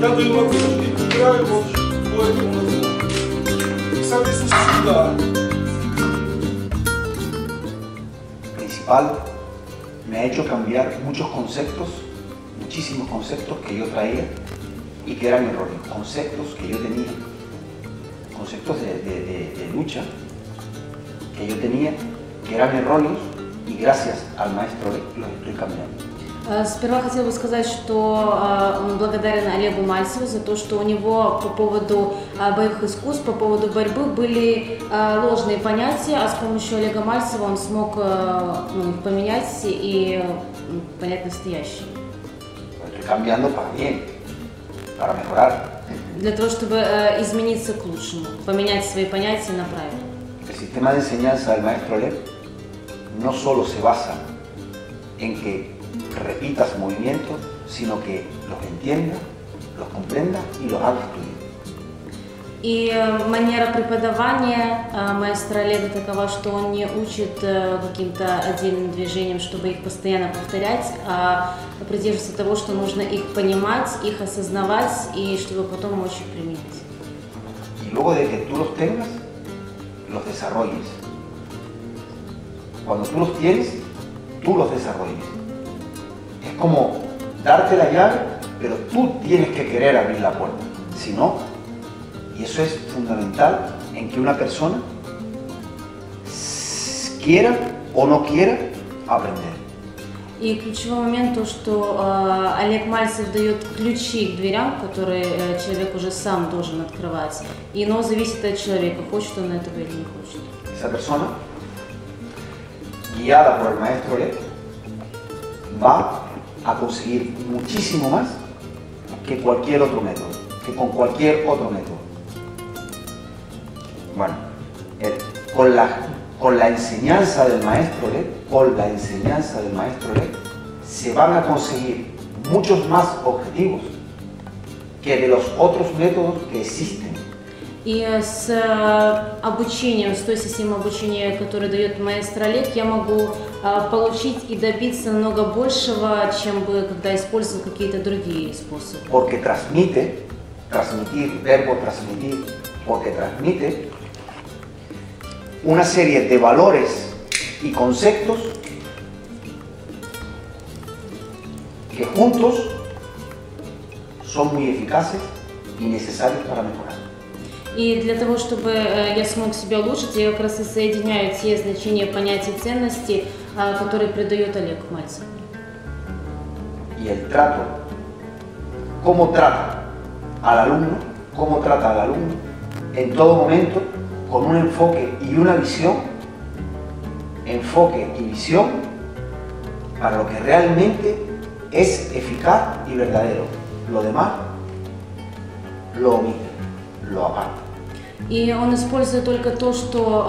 я даю ладонь и убираю его по этому наклону. И, соответственно, сюда. principal me ha hecho cambiar muchos conceptos, muchísimos conceptos que yo traía y que eran erróneos, conceptos que yo tenía, conceptos de, de- de- de lucha que yo tenía, que eran erróneos y gracias al maestro los estoy cambiando. Э, Сперва хотел бы сказать, что э, он благодарен Олегу Мальцеву за то, что у него по поводу э, боевых искусств, по поводу борьбы были ложные понятия, а с помощью Олега Мальцева он смог ну, их поменять и понять настоящее. Для того, чтобы измениться к лучшему, поменять свои понятия на правильные. El sistema de enseñanza del maestro Lev no solo se basa en que repitas movimientos, sino que los entiendas, los comprendas y los hagas tuyos. И э, манера преподавания э, маэстро Олега такова, что он не учит э, каким-то отдельным движениям, чтобы их постоянно повторять, а придерживается того, что нужно их понимать, их осознавать и чтобы потом мочь их применять. Y luego de que tú los tengas, los desarrolles. Cuando tú los tienes, tú los desarrolles. Es como darte la llave, pero tú tienes que querer abrir la puerta. Si no, y eso es fundamental en que una persona s- quiera o no quiera aprender. И ключевой момент то, что э, Олег Мальцев дает ключи к дверям, которые э, человек уже сам должен открывать. И, но зависит от человека, хочет он этого или не хочет. Esa persona, guiada por el maestro Lev, va a conseguir muchísimo más que cualquier otro método, que con cualquier otro método. Bueno, el- con, la, con la enseñanza del maestro Lev, con la enseñanza del maestro Lev, se van a conseguir muchos más objetivos que de los otros métodos que existen. И э, с э, обучением, с той системой обучения, которую дает маэстро Олег, я могу э, получить и добиться намного большего, чем бы когда использовал какие-то другие способы. porque transmite, transmitir, verbo transmitir, porque transmite una serie de valores y conceptos que juntos son muy eficaces y necesarios para mejorar. И для того, чтобы э, я смог себя улучшить, я как раз и соединяю те значения, понятия, ценности, э, которые придает Олег Мальцев. Y el trato, cómo trata al alumno, cómo trata al alumno en todo momento con un enfoque y una visión, enfoque y visión para lo que realmente es eficaz y verdadero. Lo demás lo omite, lo aparta. И он использует только то, что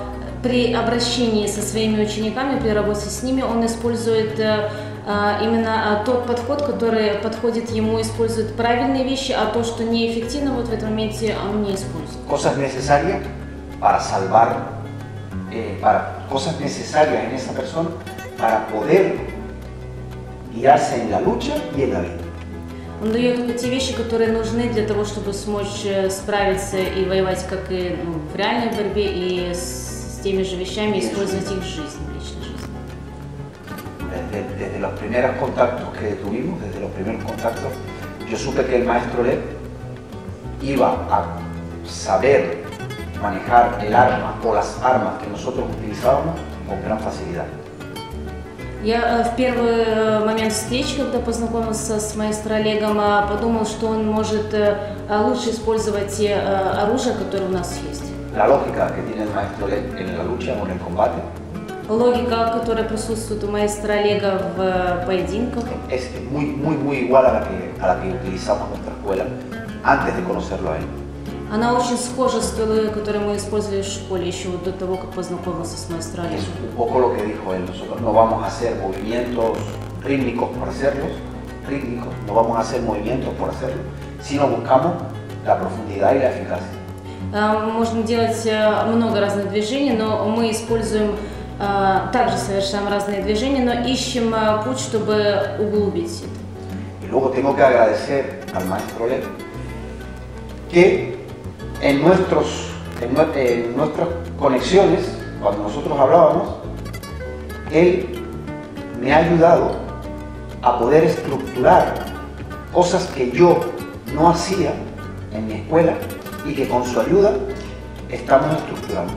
э, при обращении со своими учениками, при работе с ними, он использует э, э, именно э, тот подход, который подходит ему, использует правильные вещи, а то, что неэффективно вот в этом моменте, он не использует. Cosas necesarias para salvar, eh, para, cosas necesarias en esa persona para poder guiarse en la lucha y en la vida. Он дает только те вещи, которые нужны для того, чтобы смочь справиться и воевать как и ну, в реальной борьбе, и с, с теми же вещами и использовать их в жизни, в личной жизни. Desde, desde los primeros contactos que tuvimos, desde los primeros contactos, yo supe que el maestro Lev iba a saber manejar el arma o las armas que nosotros utilizábamos con gran facilidad. Я э, в первый э, момент встречи, когда познакомился с маэстро Олегом, э, подумал, что он может э, лучше использовать те оружия, которые у нас есть. La lógica que tiene el maestro Lev en la lucha o en el combate Логика, которая присутствует у маэстро Олега в э, поединках, es muy, muy, muy igual a la que, a la que utilizamos en nuestra escuela antes de conocerlo a él. она очень схожа с той, которую мы использовали в школе еще до того, как познакомился с маэстро Es Олегом. un poco lo que dijo él. Nosotros no vamos a hacer movimientos rítmicos por hacerlos, rítmicos, no vamos a hacer movimientos por hacerlos, sino buscamos la profundidad y la eficacia. А, Можно делать э, много разных движений, но мы используем э, также совершаем разные движения, но ищем э, путь, чтобы углубить это. Y luego tengo que agradecer al maestro Leo que en, nuestros, en, nue- en nuestras conexiones, cuando nosotros hablábamos, él me ha ayudado a poder estructurar cosas que yo no hacía en mi escuela y que con su ayuda estamos estructurando.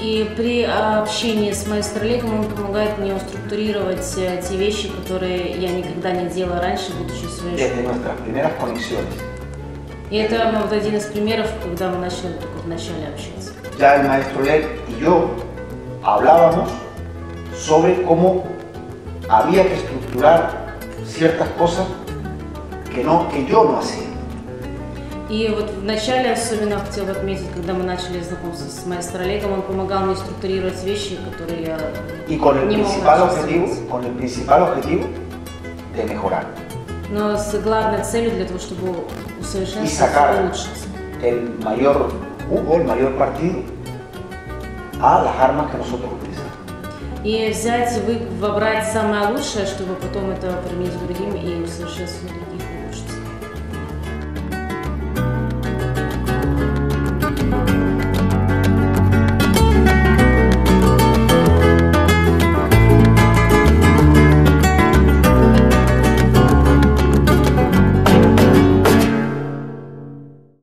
И при общении с маэстро Олегом он помогает мне структурировать э, те вещи, которые я никогда не делала раньше, будучи в своей школе. И это один из примеров, когда мы начали только вначале общаться. ya el maestro Lel y yo hablábamos sobre cómo había que estructurar ciertas cosas que, no, que yo no hacía. И вот в начале особенно хотел бы отметить, когда мы начали знакомство с маэстро Олегом, он помогал мне структурировать вещи, которые я Y con el не мог principal objetivo, con el principal objetivo de mejorar. Но с главной целью для того, чтобы Y усовершенствоваться, sacar улучшиться. el mayor jugo, el mayor partido a las armas que nosotros utilizamos. И взять, вобрать самое лучшее, чтобы потом это применить другим и усовершенствовать другие.